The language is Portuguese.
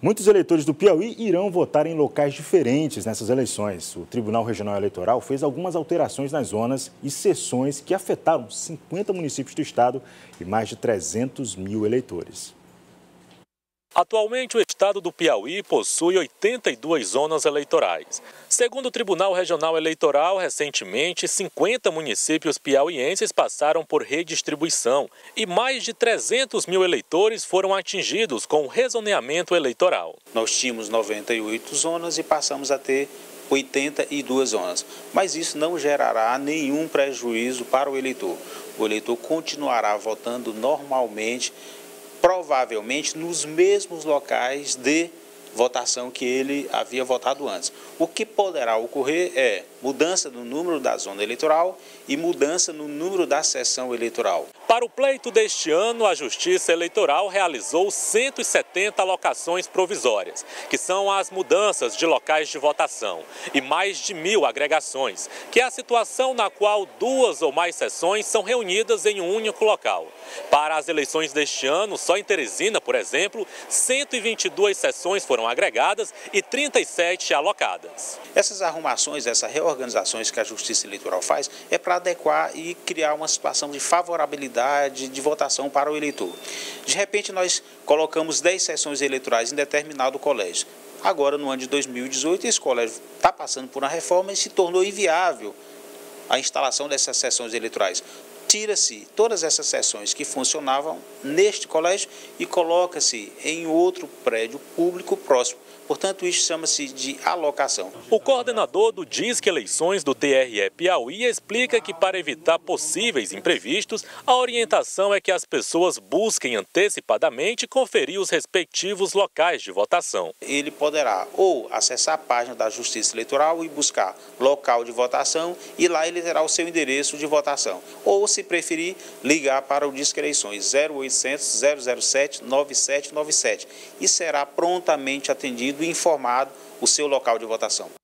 Muitos eleitores do Piauí irão votar em locais diferentes nessas eleições. O Tribunal Regional Eleitoral fez algumas alterações nas zonas e sessões que afetaram 50 municípios do estado e mais de 300 mil eleitores. Atualmente, o estado do Piauí possui 82 zonas eleitorais. Segundo o Tribunal Regional Eleitoral, recentemente, 50 municípios piauienses passaram por redistribuição e mais de 300 mil eleitores foram atingidos com o rezoneamento eleitoral. Nós tínhamos 98 zonas e passamos a ter 82 zonas. Mas isso não gerará nenhum prejuízo para o eleitor. O eleitor continuará votando normalmente provavelmente nos mesmos locais de votação que ele havia votado antes. O que poderá ocorrer é mudança no número da zona eleitoral e mudança no número da sessão eleitoral. Para o pleito deste ano, a Justiça Eleitoral realizou 170 alocações provisórias, que são as mudanças de locais de votação, e mais de mil agregações, que é a situação na qual duas ou mais sessões são reunidas em um único local. Para as eleições deste ano, só em Teresina, por exemplo, 122 sessões foram agregadas e 37 alocadas. Essas arrumações, essas reorganizações que a Justiça Eleitoral faz é para adequar e criar uma situação de favorabilidade de votação para o eleitor. De repente, nós colocamos 10 sessões eleitorais em determinado colégio. Agora, no ano de 2018, esse colégio está passando por uma reforma e se tornou inviável a instalação dessas sessões eleitorais tira-se todas essas sessões que funcionavam neste colégio e coloca-se em outro prédio público próximo. Portanto, isso chama-se de alocação. O coordenador do Disque Eleições do TRE Piauí explica que para evitar possíveis imprevistos, a orientação é que as pessoas busquem antecipadamente conferir os respectivos locais de votação. Ele poderá ou acessar a página da Justiça Eleitoral e buscar local de votação e lá ele terá o seu endereço de votação. Ou, se preferir, ligar para o Disque Eleições 0800 007 9797 e será prontamente atendido e informado o seu local de votação.